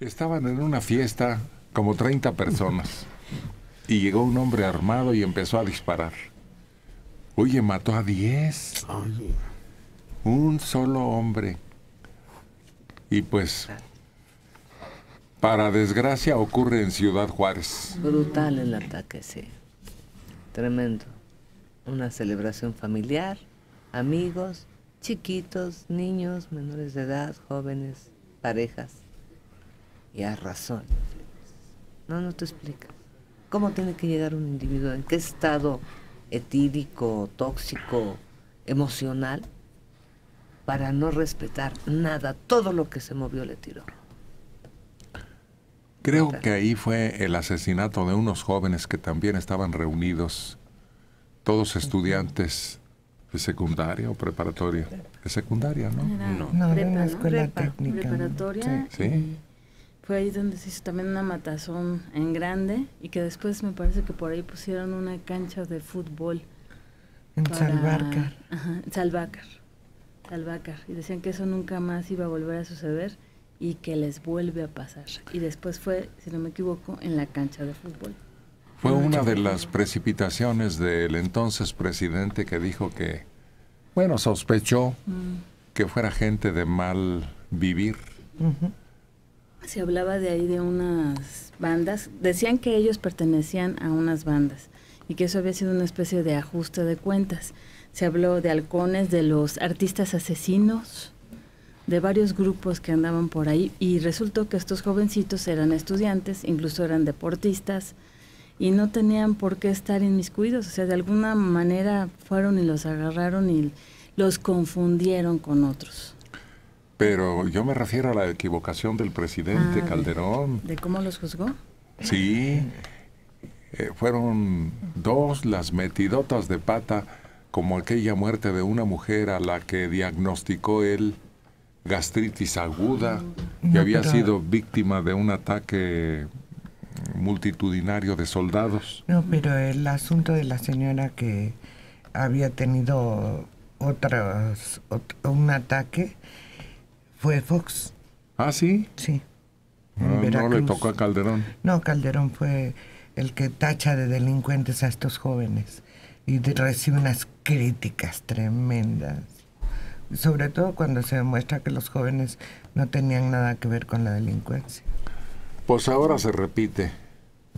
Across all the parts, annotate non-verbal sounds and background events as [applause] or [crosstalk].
Estaban en una fiesta como 30 personas y llegó un hombre armado y empezó a disparar. Oye, mató a 10. Un solo hombre. Y pues, para desgracia, ocurre en Ciudad Juárez. Brutal el ataque, sí. Tremendo. Una celebración familiar, amigos, chiquitos, niños, menores de edad, jóvenes, parejas. Y a razón. No, no te explica. ¿Cómo tiene que llegar un individuo? ¿En qué estado etílico, tóxico, emocional? Para no respetar nada. Todo lo que se movió le tiró. Creo que ahí fue el asesinato de unos jóvenes que también estaban reunidos, todos estudiantes de secundaria o preparatoria. De secundaria, ¿no? No, No, de prepa, una ¿no? escuela Prepa, técnica. ¿no? Preparatoria. Sí. Fue ahí donde se hizo también una matazón en grande y que después me parece que por ahí pusieron una cancha de fútbol. En para- Salvarcar. Ajá, en Salvácar. Salvácar. Y decían que eso nunca más iba a volver a suceder y que les vuelve a pasar. Y después fue, si no me equivoco, en la cancha de fútbol. Fue una de las precipitaciones del entonces presidente que dijo que, bueno, sospechó que fuera gente de mal vivir. Ujú. Se hablaba de ahí de unas bandas. Decían que ellos pertenecían a unas bandas y que eso había sido una especie de ajuste de cuentas. Se habló de halcones, de los artistas asesinos, de varios grupos que andaban por ahí y resultó que estos jovencitos eran estudiantes, incluso eran deportistas y no tenían por qué estar inmiscuidos. O sea, de alguna manera fueron y los agarraron y los confundieron con otros. Pero yo me refiero a la equivocación del presidente Ah, de- Calderón. ¿De cómo los juzgó? Sí, eh, fueron dos las metidotas de pata, como aquella muerte de una mujer a la que diagnosticó él gastritis aguda y No, había pero- sido víctima de un ataque multitudinario de soldados. No, pero el asunto de la señora que había tenido otros, ot- un ataque fue Fox, Ah, sí. sí. Ah, no le tocó a Calderón. No, Calderón fue el que tacha de delincuentes a estos jóvenes y de- recibe unas críticas tremendas. Sobre todo cuando se demuestra que los jóvenes no tenían nada que ver con la delincuencia. Pues ahora se repite.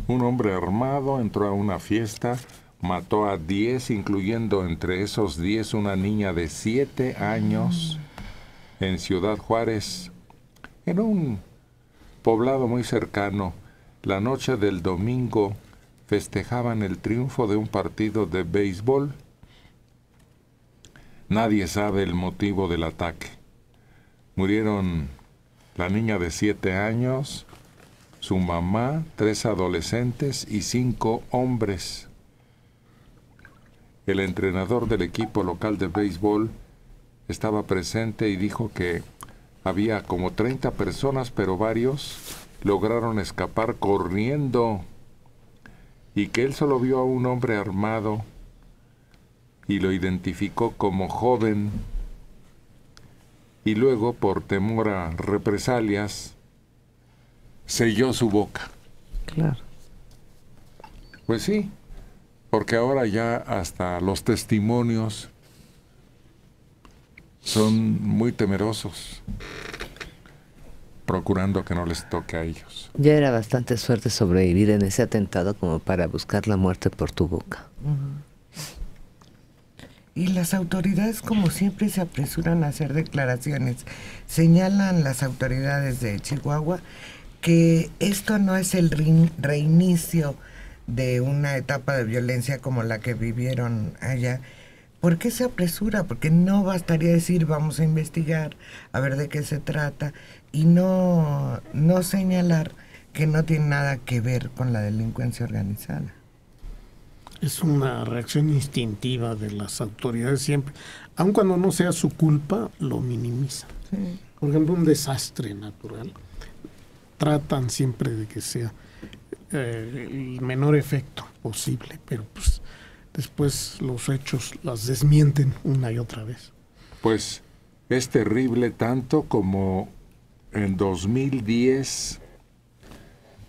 Un hombre armado entró a una fiesta, mató a 10, incluyendo entre esos 10 una niña de 7 años en Ciudad Juárez, en un poblado muy cercano. La noche del domingo festejaban el triunfo de un partido de béisbol. Nadie sabe el motivo del ataque. Murieron la niña de 7 años, su mamá, tres adolescentes y cinco hombres. El entrenador del equipo local de béisbol estaba presente y dijo que había como 30 personas, pero varios lograron escapar corriendo y que él solo vio a un hombre armado y lo identificó como joven y luego por temor a represalias selló su boca. Claro. Pues sí, porque ahora ya hasta los testimonios son muy temerosos, procurando que no les toque a ellos. Ya era bastante suerte sobrevivir en ese atentado como para buscar la muerte por tu boca. Y las autoridades, como siempre, se apresuran a hacer declaraciones. Señalan las autoridades de Chihuahua que esto no es el rein- reinicio de una etapa de violencia como la que vivieron allá. ¿Por qué se apresura? Porque no bastaría decir vamos a investigar, a ver de qué se trata, y no, no señalar que no tiene nada que ver con la delincuencia organizada. Es una reacción instintiva de las autoridades siempre. Aun cuando no sea su culpa, lo minimizan. Por ejemplo, un desastre natural. Tratan siempre de que sea eh, el menor efecto posible, pero pues después los hechos las desmienten una y otra vez. Pues es terrible tanto como en 2010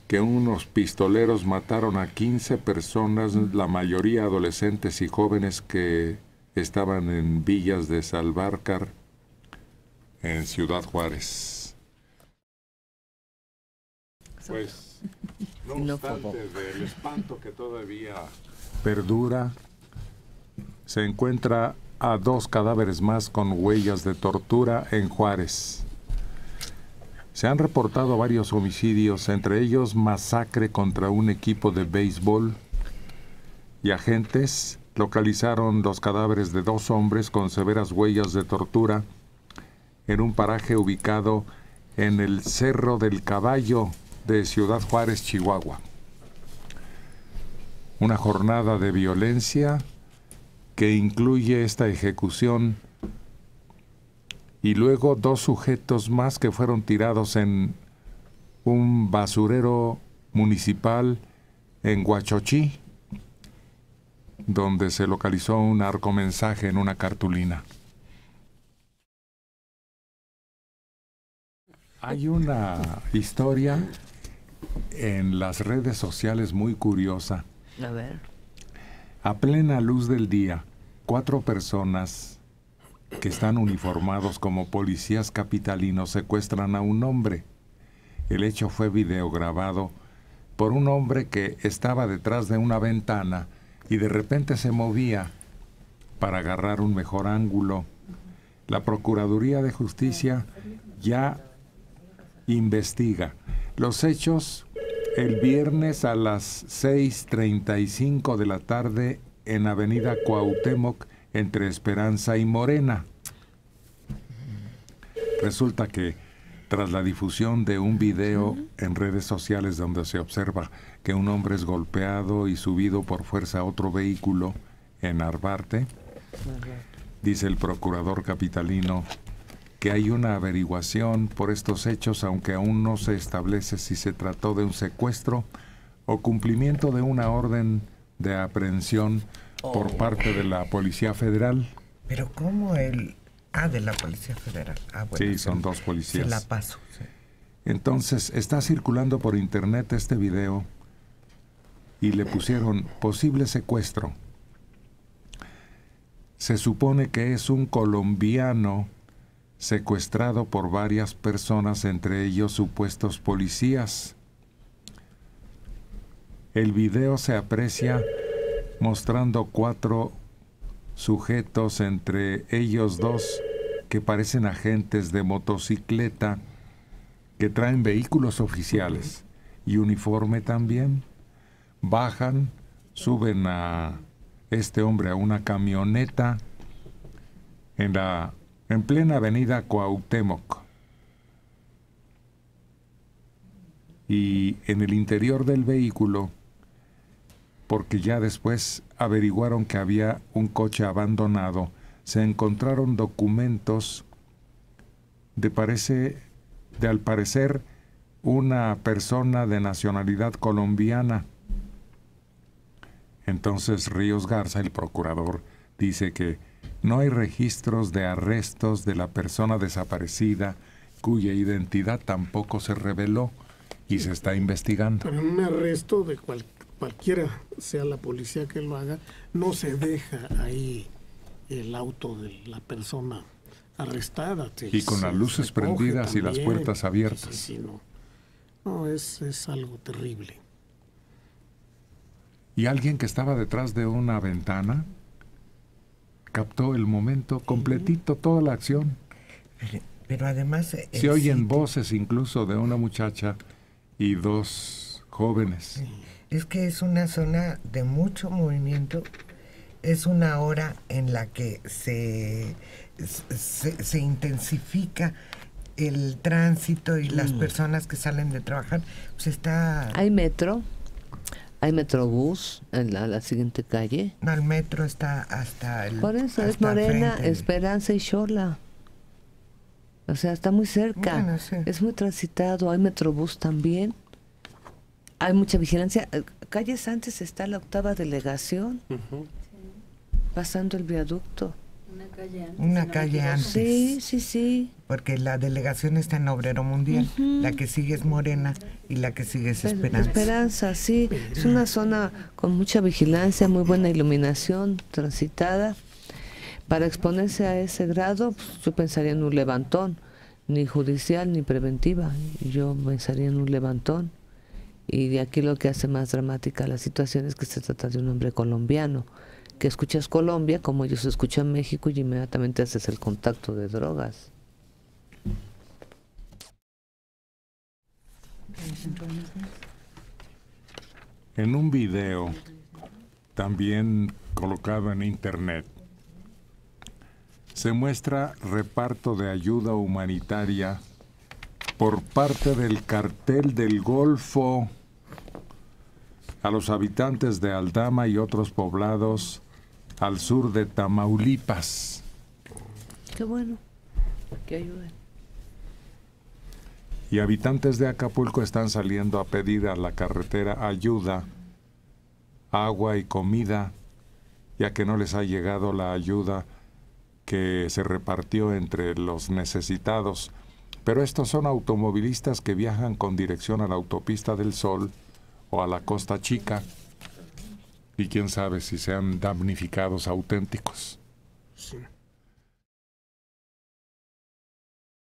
que unos pistoleros mataron a 15 personas, la mayoría adolescentes y jóvenes que estaban en villas de Salvarcar, en Ciudad Juárez. Pues, [laughs] no obstante del espanto que todavía perdura, se encuentra a dos cadáveres más con huellas de tortura en Juárez. Se han reportado varios homicidios, entre ellos masacre contra un equipo de béisbol y agentes localizaron los cadáveres de dos hombres con severas huellas de tortura en un paraje ubicado en el Cerro del Caballo de Ciudad Juárez, Chihuahua. Una jornada de violencia que incluye esta ejecución y luego dos sujetos más que fueron tirados en un basurero municipal en Huachochi, donde se localizó un arcomensaje en una cartulina. Hay una historia en las redes sociales muy curiosa. A ver. A plena luz del día, cuatro personas que están uniformados como policías capitalinos secuestran a un hombre. El hecho fue videograbado por un hombre que estaba detrás de una ventana y de repente se movía para agarrar un mejor ángulo. La Procuraduría de Justicia ya investiga. Los hechos el viernes a las 6.35 de la tarde en Avenida Cuauhtémoc entre Esperanza y Morena. Resulta que tras la difusión de un video en redes sociales donde se observa que un hombre es golpeado y subido por fuerza a otro vehículo en Arbarte, dice el procurador capitalino que hay una averiguación por estos hechos, aunque aún no se establece si se trató de un secuestro o cumplimiento de una orden de aprehensión por oh. parte de la Policía Federal. Pero ¿cómo el... Ah, de la Policía Federal. Ah, bueno, sí, son dos policías. Se la paso. Entonces, está circulando por internet este video y le pusieron posible secuestro. Se supone que es un colombiano secuestrado por varias personas, entre ellos supuestos policías. El video se aprecia mostrando cuatro sujetos, entre ellos dos que parecen agentes de motocicleta que traen vehículos oficiales y uniforme también. Bajan, suben a este hombre a una camioneta en la en plena avenida Cuauhtémoc. Y en el interior del vehículo porque ya después averiguaron que había un coche abandonado, se encontraron documentos de parece de al parecer una persona de nacionalidad colombiana. Entonces Ríos Garza, el procurador, dice que no hay registros de arrestos de la persona desaparecida cuya identidad tampoco se reveló y se está investigando. Pero un arresto de cualquier cualquiera sea la policía que lo haga, no se deja ahí el auto de la persona arrestada. y con las luces prendidas y las puertas abiertas. Sí, no, no es, es algo terrible. Y alguien que estaba detrás de una ventana captó el momento completito, toda la acción. Pero, además... Se oyen voces incluso de una muchacha y dos jóvenes. Es que es una zona de mucho movimiento, es una hora en la que se, se, intensifica el tránsito y las mm. personas que salen de trabajar, pues está... Hay metro, hay metrobús en la, siguiente calle. No, el metro está hasta el... Por eso es Morena, Esperanza y Xola. O sea, está muy cerca. Es muy transitado, hay metrobús también hay mucha vigilancia. Eh, calles antes está la octava delegación, pasando el viaducto. Calle antes. Una calle antes. Sí, sí, sí. Porque la delegación está en Obrero Mundial. La que sigue es Morena y la que sigue es Esperanza. Esperanza, sí. Es una zona con mucha vigilancia, muy buena iluminación, transitada. Para exponerse a ese grado, pues, yo pensaría en un levantón, ni judicial ni preventiva. Yo pensaría en un levantón. Y de aquí lo que hace más dramática la situación es que se trata de un hombre colombiano, que escuchas Colombia como ellos escuchan México y inmediatamente haces el contacto de drogas. En un video, también colocado en internet, se muestra reparto de ayuda humanitaria por parte del cartel del Golfo a los habitantes de Aldama y otros poblados al sur de Tamaulipas. Qué bueno, que ayuden. Y habitantes de Acapulco están saliendo a pedir a la carretera ayuda, agua y comida, ya que no les ha llegado la ayuda que se repartió entre los necesitados. Pero estos son automovilistas que viajan con dirección a la autopista del Sol o a la Costa Chica. Y quién sabe si sean damnificados auténticos.